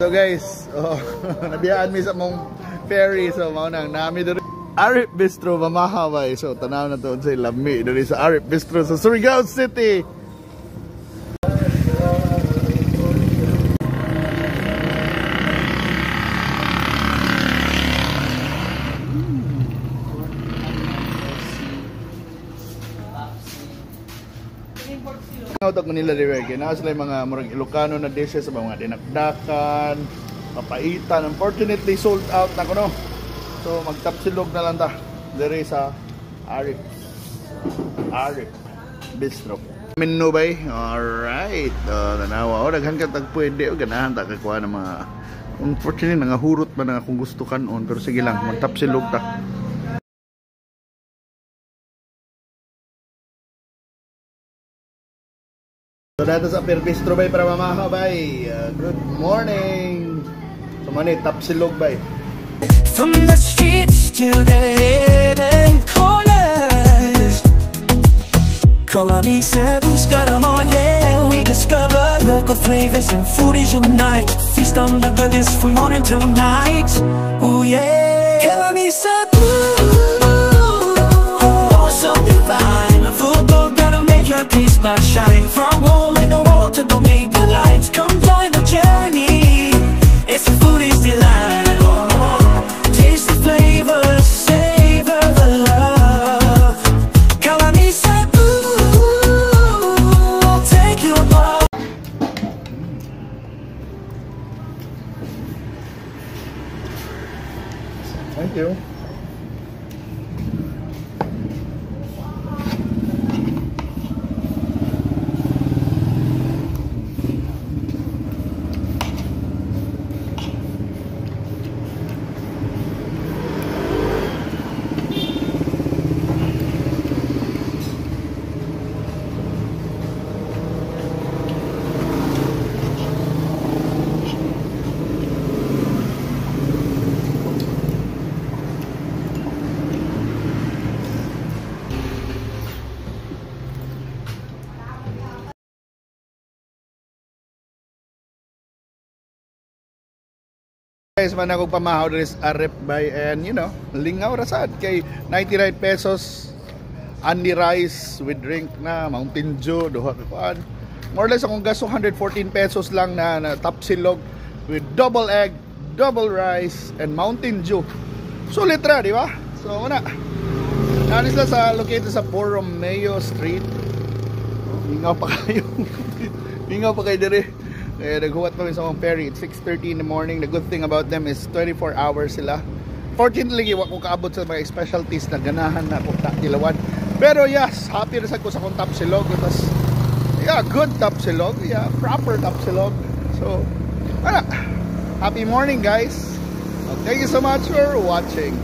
So guys, oh, nabiyaan mi sa mong ferry so mao nang nami diri Arip Bistro mamahaway. So tanaw na to sa lami diri sa Arip Bistro sa Surigao City. Nautok Manila River kay naa sila mga murag Ilocano na dishes sa mga dinakdakan, papaitan. Unfortunately sold out na ko no. So magtapsilog na lang ta diri sa Arif. Arif Bistro. Menu bay. Alright. Uh, nanawa. O, daghan ka tag pwede. O, ganahan ta kakuha ng mga Unfortunately, nga hurot man nga kung gusto kanon. Pero sige lang, magtapsilog ta. So that is Upper Bistro Bay para mamaha bay. Uh, good morning. So mani tapsilog bay. From the streets to the hidden corners. Colony 7's got a morning. yeah. We discover local flavors and food is your. Feast on the goodness from morning till night. Oh yeah. me 7. Thank you. Guys, man ako pamahaw diri sa Arep by and you know, lingaw ra sad kay 99 pesos only rice with drink na Mountain Dew duha ka kuan. More or less akong gasto 114 pesos lang na, na tapsilog with double egg, double rice and Mountain Dew. Sulit ra, di ba? So una. Nanis na sa located sa Borromeo Street. Oh, Lingaw pa kayo. lingaw pa kayo diri. Eh, naghuwat kami sa mga ferry. It's 6.30 in the morning. The good thing about them is 24 hours sila. Fortunately, wak ko kaabot sa mga specialties na ganahan na kung tilawan. Pero yes, happy rin sa ko sa kong tapsilog. Tapos, yeah, good tapsilog. Yeah, proper tapsilog. So, wala. Happy morning, guys. Thank you so much for watching.